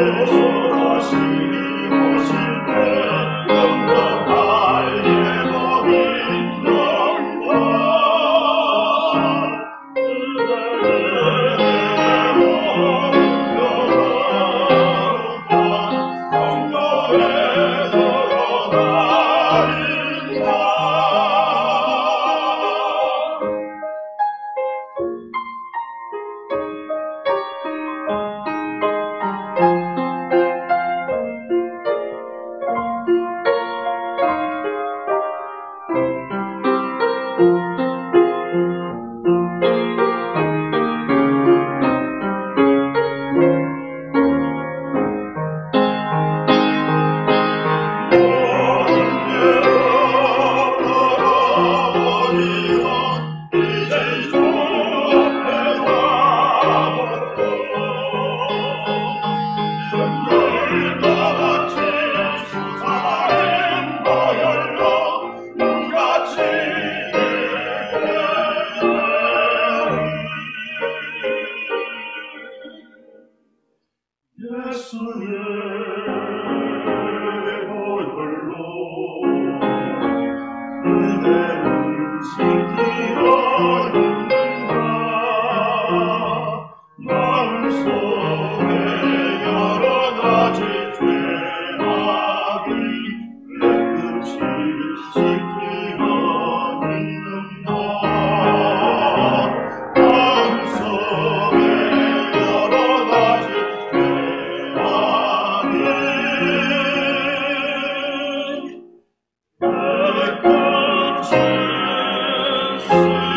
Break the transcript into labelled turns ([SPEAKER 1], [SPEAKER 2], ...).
[SPEAKER 1] Jesus. Seigneur. Thank you.